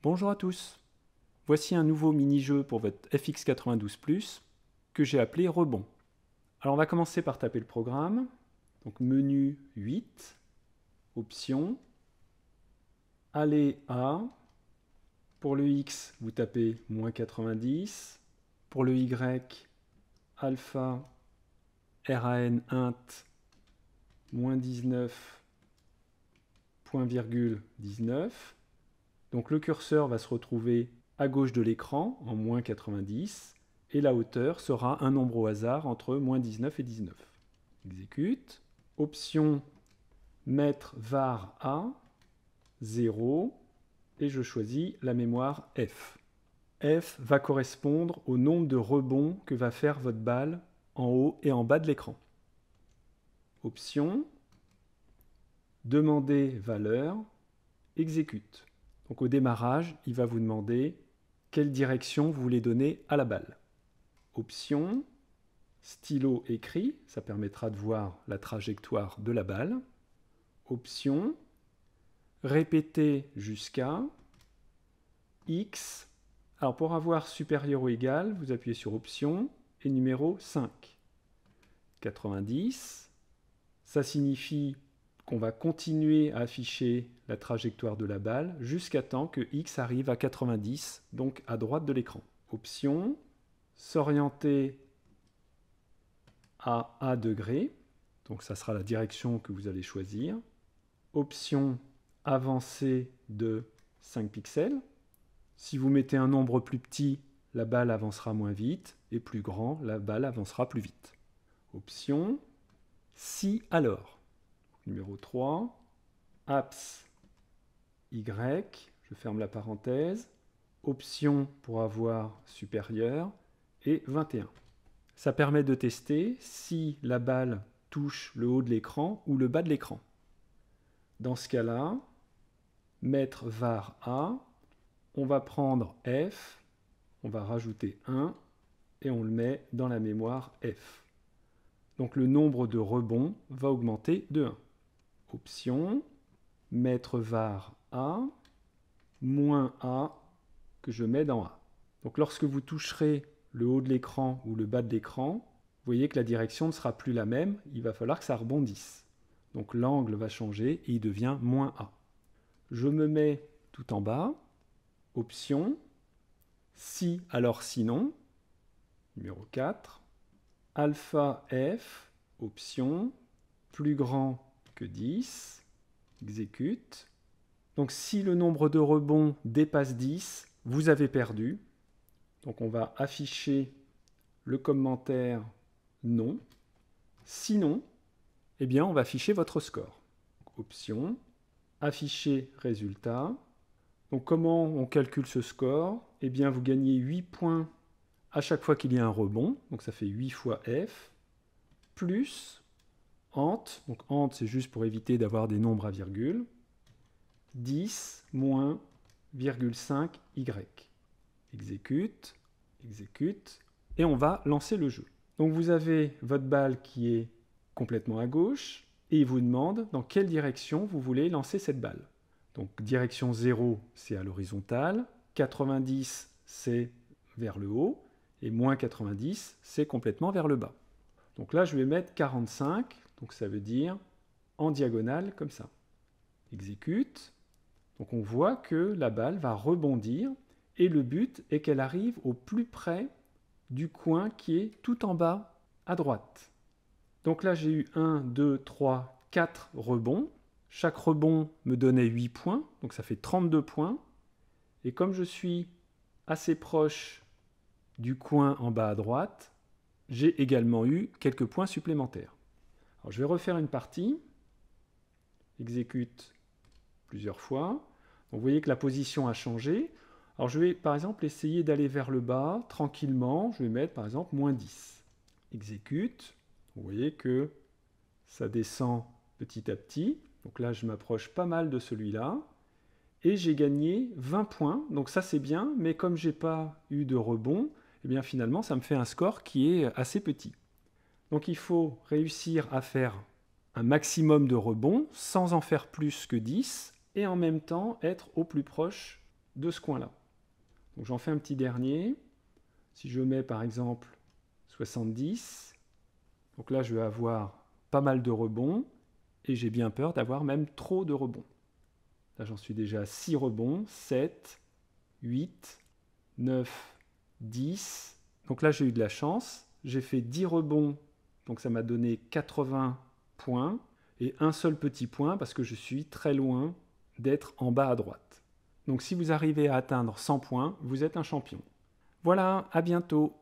Bonjour à tous. Voici un nouveau mini-jeu pour votre FX92+, que j'ai appelé Rebond. Alors on va commencer par taper le programme. Donc menu 8, options, aller à. Pour le X, vous tapez moins 90. Pour le Y, alpha RAN int moins 19 point virgule 19 donc le curseur va se retrouver à gauche de l'écran en moins 90 et la hauteur sera un nombre au hasard entre moins 19 et 19. Exécute. Option mettre var a 0 et je choisis la mémoire f. f va correspondre au nombre de rebonds que va faire votre balle en haut et en bas de l'écran. Option demander valeur exécute. Donc au démarrage, il va vous demander quelle direction vous voulez donner à la balle. Option, stylo écrit, ça permettra de voir la trajectoire de la balle. Option, répéter jusqu'à X. Alors pour avoir supérieur ou égal, vous appuyez sur Option et numéro 5. 90, ça signifie qu'on va continuer à afficher la trajectoire de la balle jusqu'à temps que x arrive à 90, donc à droite de l'écran. Option, s'orienter à A degré, donc ça sera la direction que vous allez choisir. Option, avancer de 5 pixels. Si vous mettez un nombre plus petit, la balle avancera moins vite, et plus grand, la balle avancera plus vite. Option, si alors. Numéro 3, apps Y, je ferme la parenthèse, option pour avoir supérieur et 21. Ça permet de tester si la balle touche le haut de l'écran ou le bas de l'écran. Dans ce cas-là, mettre var A, on va prendre F, on va rajouter 1 et on le met dans la mémoire F. Donc le nombre de rebonds va augmenter de 1. Option, mettre var A, moins A, que je mets dans A. Donc lorsque vous toucherez le haut de l'écran ou le bas de l'écran, vous voyez que la direction ne sera plus la même, il va falloir que ça rebondisse. Donc l'angle va changer et il devient moins A. Je me mets tout en bas, option, si alors sinon, numéro 4, alpha F, option, plus grand 10. Exécute. Donc si le nombre de rebonds dépasse 10, vous avez perdu. Donc on va afficher le commentaire non. Sinon, eh bien on va afficher votre score. Option, afficher résultat. Donc comment on calcule ce score? Eh bien vous gagnez 8 points à chaque fois qu'il y a un rebond, donc ça fait 8 fois F, plus donc ant c'est juste pour éviter d'avoir des nombres à virgule, 10 moins virgule 5 y. Exécute, exécute, et on va lancer le jeu. Donc vous avez votre balle qui est complètement à gauche, et il vous demande dans quelle direction vous voulez lancer cette balle. Donc direction 0, c'est à l'horizontale, 90, c'est vers le haut, et moins 90, c'est complètement vers le bas. Donc là, je vais mettre 45, donc ça veut dire en diagonale comme ça. Exécute. Donc on voit que la balle va rebondir et le but est qu'elle arrive au plus près du coin qui est tout en bas à droite. Donc là j'ai eu 1, 2, 3, 4 rebonds. Chaque rebond me donnait 8 points, donc ça fait 32 points. Et comme je suis assez proche du coin en bas à droite, j'ai également eu quelques points supplémentaires je vais refaire une partie. Exécute plusieurs fois. vous voyez que la position a changé. Alors je vais par exemple essayer d'aller vers le bas tranquillement. Je vais mettre par exemple moins 10. Exécute. Vous voyez que ça descend petit à petit. Donc là je m'approche pas mal de celui-là. Et j'ai gagné 20 points. Donc ça c'est bien. Mais comme j'ai pas eu de rebond, eh bien finalement ça me fait un score qui est assez petit. Donc il faut réussir à faire un maximum de rebonds sans en faire plus que 10 et en même temps être au plus proche de ce coin-là. Donc j'en fais un petit dernier. Si je mets par exemple 70, donc là je vais avoir pas mal de rebonds et j'ai bien peur d'avoir même trop de rebonds. Là j'en suis déjà à 6 rebonds, 7, 8, 9, 10. Donc là j'ai eu de la chance. J'ai fait 10 rebonds, donc ça m'a donné 80 points et un seul petit point parce que je suis très loin d'être en bas à droite. Donc si vous arrivez à atteindre 100 points, vous êtes un champion. Voilà, à bientôt